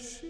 sink